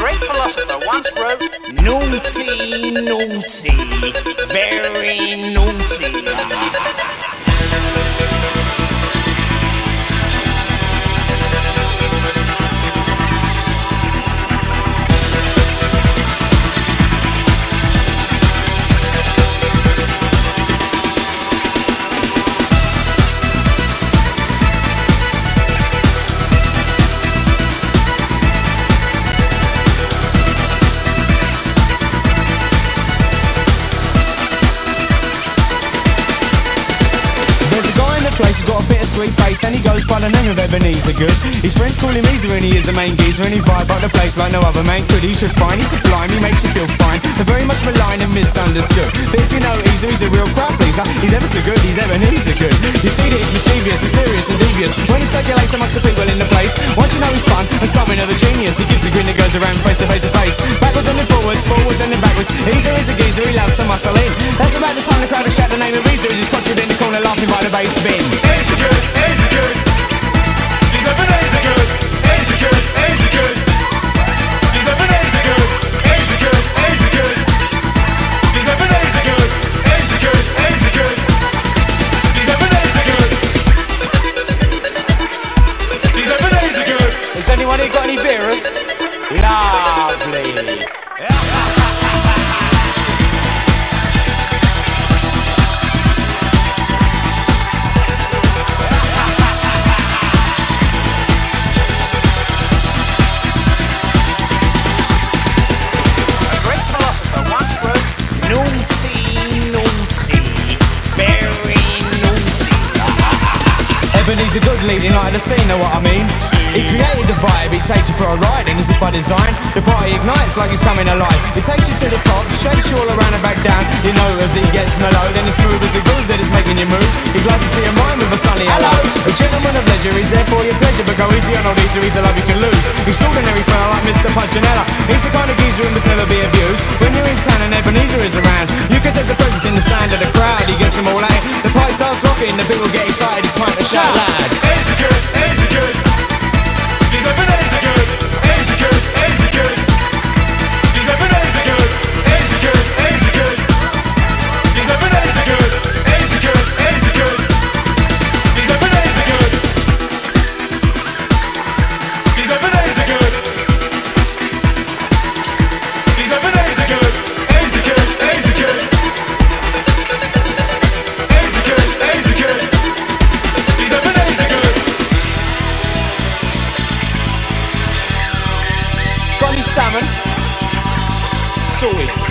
great philosopher once wrote, Naughty, naughty, very naughty. Sweet face and he goes by the name of Ebeneezer Goode. His friends call him Eezer and he is the main geezer and he vibe up the place like no other man could. He's refined, he's sublime, he makes you feel fine. They're very much maligned and misunderstood. But if you know Eezer, he's a real crowd pleaser. He's ever so good, he's Ebeneezer Goode. You see that he's mischievous, mysterious and devious. When he circulates amongst the people in the place, once you know he's fun and something of a genius, he gives a grin that goes around face to face to face. Backwards and then forwards, forwards and then backwards. Eezer is a geezer, he loves to muscle in. That's about the time the crowd will shout the name of Eezer as he's Lovely. Ebeneezer Goode leading light of the scene, know what I mean? He created the vibe, he takes you for a ride, and as if by design, the party ignites like it's coming alive. He takes you to the top, shakes you all around and back down. You know as he gets mellow, then it's smooth as a groove that is making you move. He glides into your mind with a sunny hello. A gentleman of leisure, he's there for your pleasure, but go easy on old Eezer, he's a love you can lose. Extraordinary fella like Mr. Punchinella. He's the kind of geezer who must never be abused. When you're in town and Ebeneezer is around, you can sense the presence in the sound of the crowd. He gets them all out. The pipe rocking, the people get excited. It's time to shout loud. Salmon? Soy.